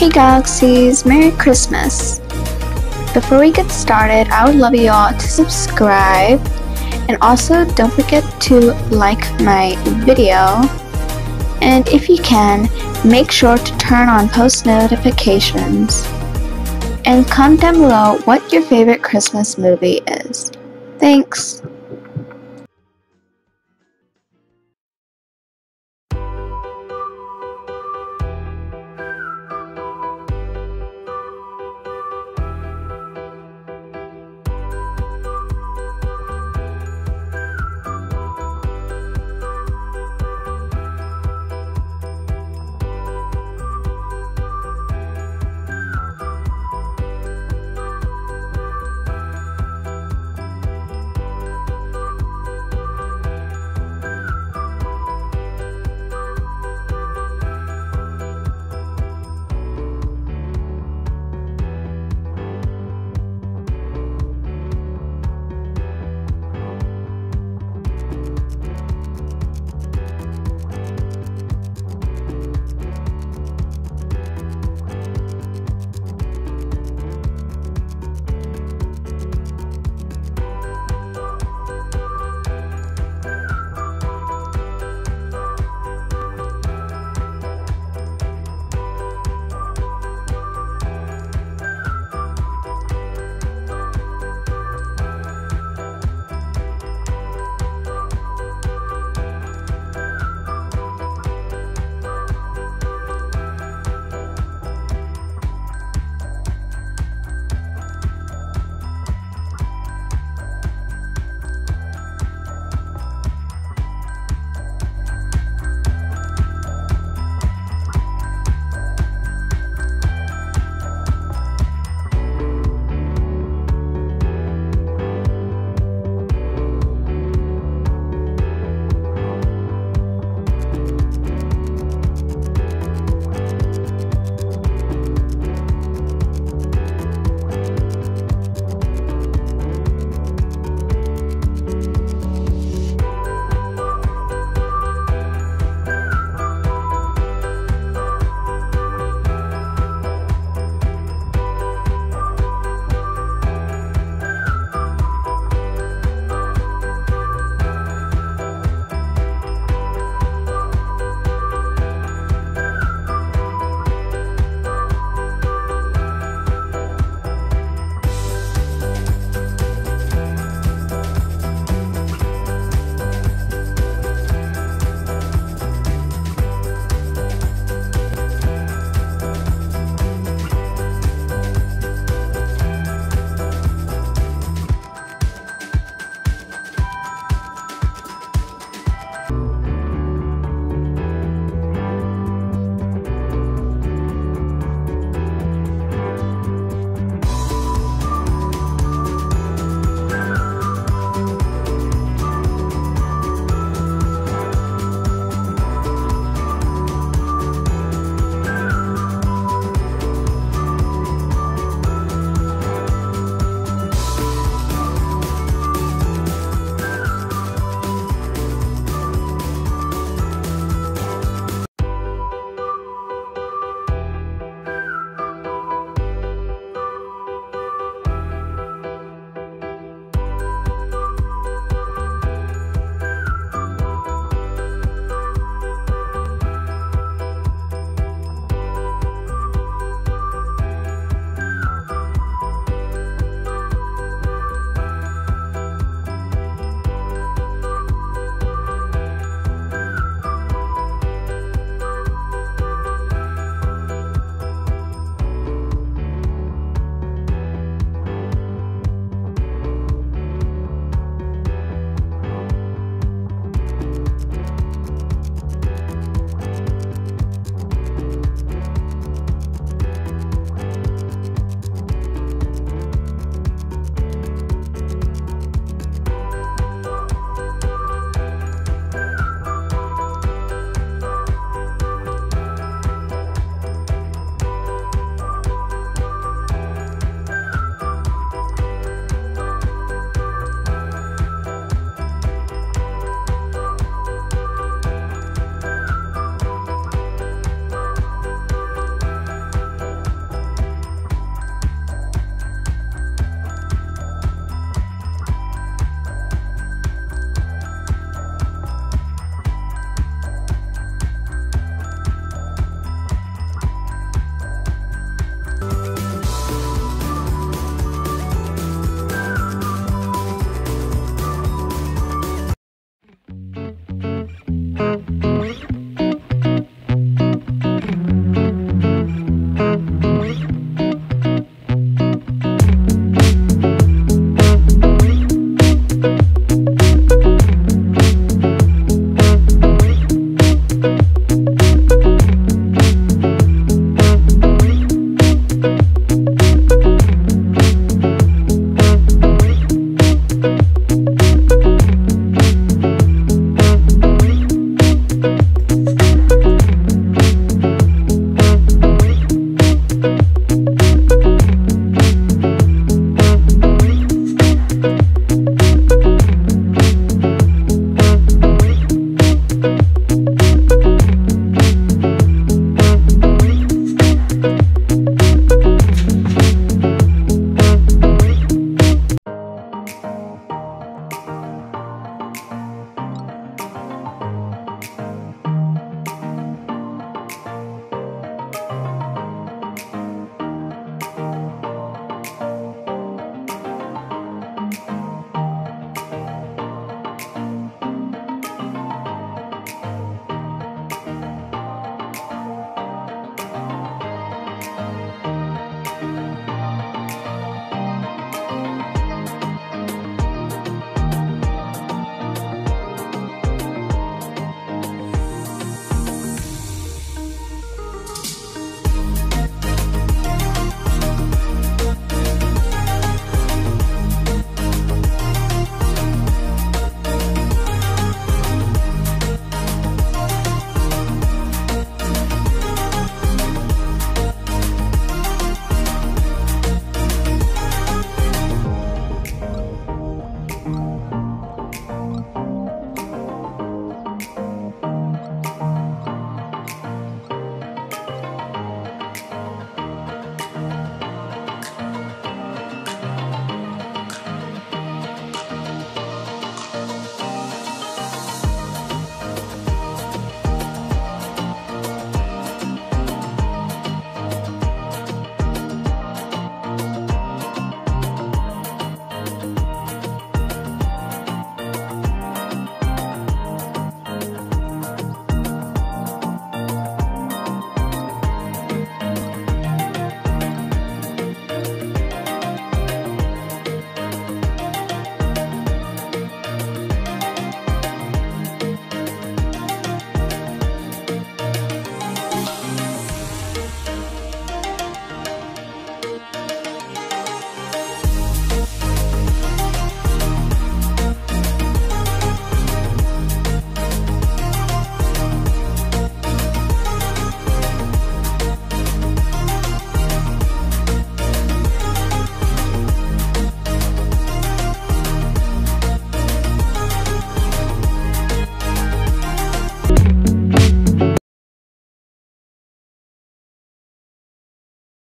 Hey Galaxies, Merry Christmas! Before we get started, I would love you all to subscribe and also don't forget to like my video and if you can, make sure to turn on post notifications and comment down below what your favorite Christmas movie is. Thanks!